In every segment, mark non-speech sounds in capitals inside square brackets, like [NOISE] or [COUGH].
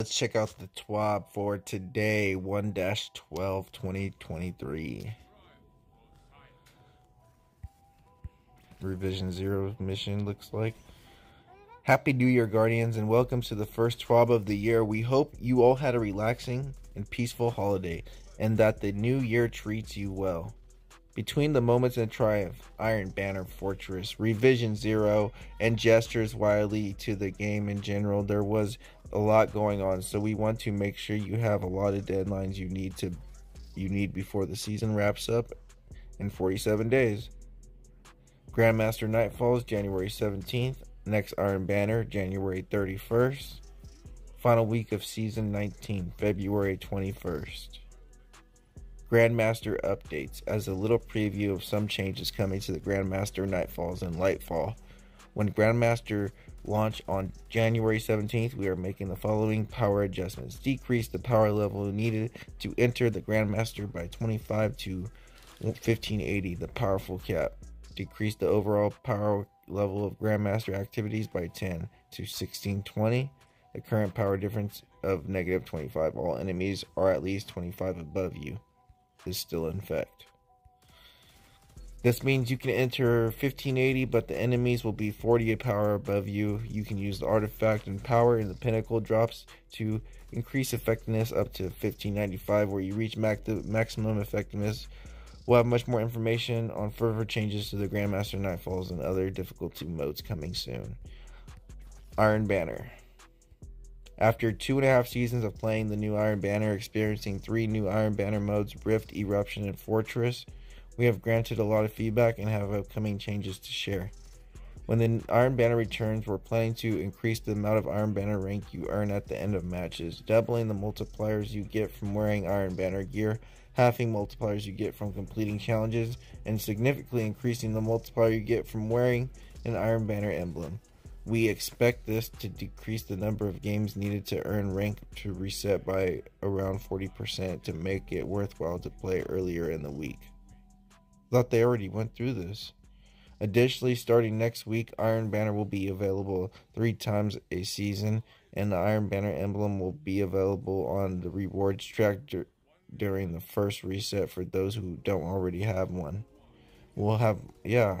Let's check out the TWAB for today, 1 12 2023. Revision 0 mission looks like. Happy New Year, Guardians, and welcome to the first TWAB of the year. We hope you all had a relaxing and peaceful holiday, and that the new year treats you well. Between the moments of triumph, Iron Banner Fortress, Revision Zero, and gestures wildly to the game in general, there was a lot going on. So we want to make sure you have a lot of deadlines you need to you need before the season wraps up in 47 days. Grandmaster Nightfalls January 17th, next Iron Banner January 31st. Final week of season 19 February 21st. Grandmaster updates as a little preview of some changes coming to the Grandmaster Nightfalls and Lightfall. When Grandmaster launch on January 17th, we are making the following power adjustments. Decrease the power level needed to enter the Grandmaster by 25 to 1580, the powerful cap. Decrease the overall power level of Grandmaster activities by 10 to 1620. The current power difference of negative 25. All enemies are at least 25 above you is still in effect. This means you can enter 1580, but the enemies will be 40 power above you. You can use the artifact and power in the pinnacle drops to increase effectiveness up to 1595, where you reach max maximum effectiveness. We'll have much more information on further changes to the Grandmaster Nightfalls and other difficulty modes coming soon. Iron Banner. After two and a half seasons of playing the new Iron Banner, experiencing three new Iron Banner modes Rift, Eruption, and Fortress, we have granted a lot of feedback and have upcoming changes to share. When the Iron Banner returns, we're planning to increase the amount of Iron Banner rank you earn at the end of matches, doubling the multipliers you get from wearing Iron Banner gear, halving multipliers you get from completing challenges, and significantly increasing the multiplier you get from wearing an Iron Banner emblem. We expect this to decrease the number of games needed to earn rank to reset by around 40% to make it worthwhile to play earlier in the week. Thought they already went through this. Additionally, starting next week, Iron Banner will be available three times a season, and the Iron Banner emblem will be available on the rewards track during the first reset for those who don't already have one. We'll have, yeah,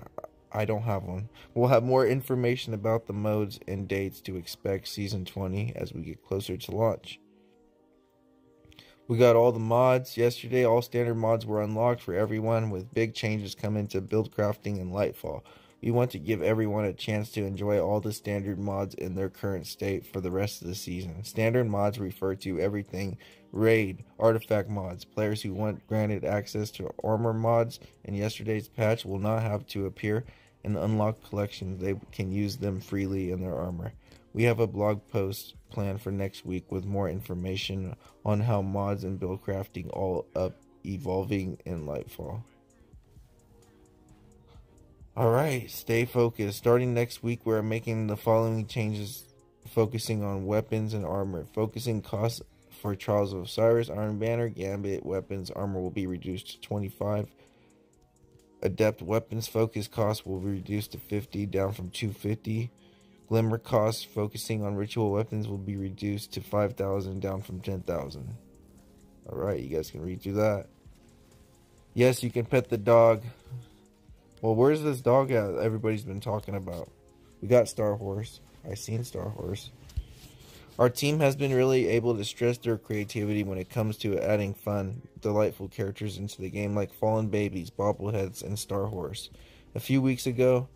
I don't have one. We'll have more information about the modes and dates to expect season 20 as we get closer to launch. We got all the mods yesterday. All standard mods were unlocked for everyone with big changes coming to build crafting and Lightfall. We want to give everyone a chance to enjoy all the standard mods in their current state for the rest of the season. Standard mods refer to everything raid, artifact mods. Players who want granted access to armor mods in yesterday's patch will not have to appear in the unlocked collection. They can use them freely in their armor. We have a blog post planned for next week with more information on how mods and build crafting all up evolving in Lightfall. Alright, stay focused. Starting next week, we're making the following changes focusing on weapons and armor. Focusing costs for Trials of Osiris, Iron Banner, Gambit, weapons, armor will be reduced to 25. Adept weapons focus cost will be reduced to 50, down from 250. Glimmer cost focusing on ritual weapons will be reduced to 5,000, down from 10,000. Alright, you guys can read through that. Yes, you can pet the dog. Well, where's this dog at everybody's been talking about? We got Star Horse. I seen Star Horse. Our team has been really able to stress their creativity when it comes to adding fun, delightful characters into the game like Fallen Babies, Bobbleheads, and Star Horse. A few weeks ago,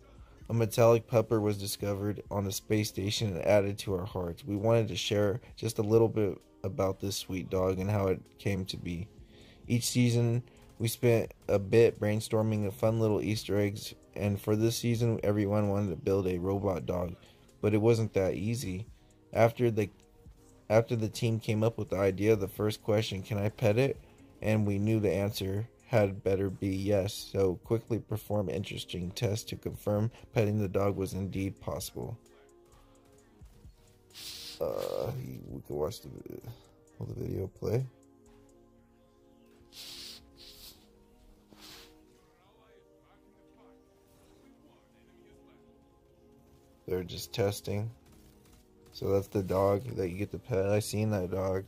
a metallic pupper was discovered on the space station and added to our hearts. We wanted to share just a little bit about this sweet dog and how it came to be. Each season, we spent a bit brainstorming fun little Easter eggs, and for this season, everyone wanted to build a robot dog, but it wasn't that easy. After the after the team came up with the idea, the first question, "Can I pet it?" and we knew the answer had better be yes. So quickly perform interesting tests to confirm petting the dog was indeed possible. Uh, we can watch the, the video play. They're just testing. So that's the dog that you get to pet. I seen that dog.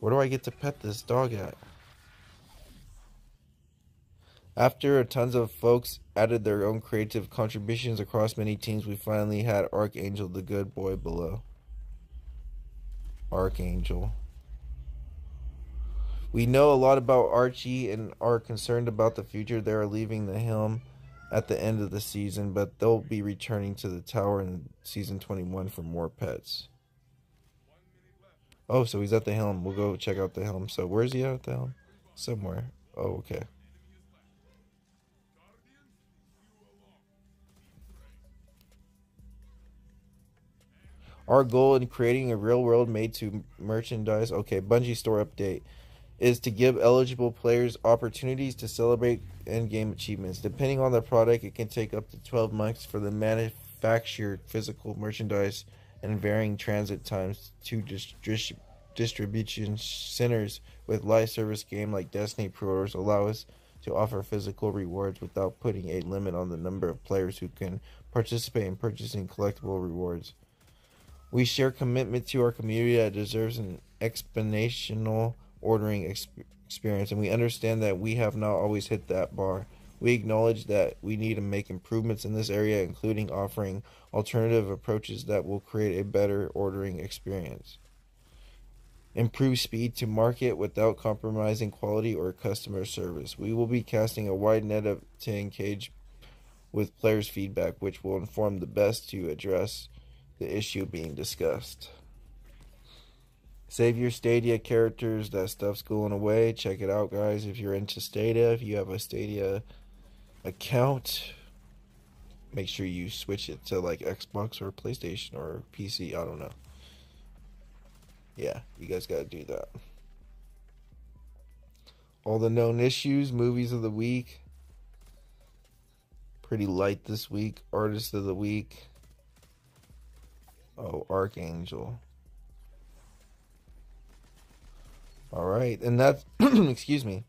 Where do I get to pet this dog at? After tons of folks added their own creative contributions across many teams, we finally had Archangel, the good boy, below. Archangel. We know a lot about Archie and are concerned about the future. They are leaving the helm at the end of the season, but they'll be returning to the tower in season 21 for more pets. Oh, so he's at the helm. We'll go check out the helm. So where's he at the helm? Somewhere. Oh, okay. Our goal in creating a real world made to merchandise, okay, Bungie store update, is to give eligible players opportunities to celebrate end game achievements. Depending on the product, it can take up to 12 months for the manufactured physical merchandise and varying transit times to dist- distribution centers with live service game like Destiny pre-orders allow us to offer physical rewards without putting a limit on the number of players who can participate in purchasing collectible rewards. We share commitment to our community that deserves an exponential ordering experience, and we understand that we have not always hit that bar. We acknowledge that we need to make improvements in this area, including offering alternative approaches that will create a better ordering experience. Improve speed to market without compromising quality or customer service. We will be casting a wide net of, to engage with players' feedback, which will inform the best to address the issue being discussed. Save your Stadia characters. That stuff's going away. Check it out, guys. If you're into Stadia, if you have a Stadia account, make sure you switch it to like Xbox or PlayStation or PC. I don't know. Yeah, you guys got to do that. All the known issues, movies of the week. Pretty light this week. Artist of the week. Oh, Archangel. All right, and that's [CLEARS THROAT] excuse me.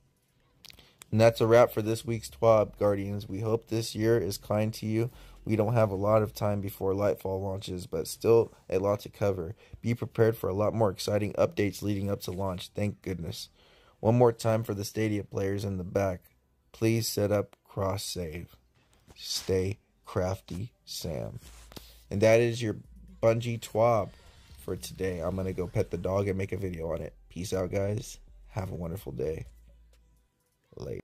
And that's a wrap for this week's TWAB Guardians. We hope this year is kind to you. We don't have a lot of time before Lightfall launches, but still a lot to cover. Be prepared for a lot more exciting updates leading up to launch. Thank goodness. One more time for the Stadia players in the back. Please set up cross save. Stay crafty, Sam. And that is your Bungie Twab for today. I'm going to go pet the dog and make a video on it. Peace out, guys. Have a wonderful day. Late.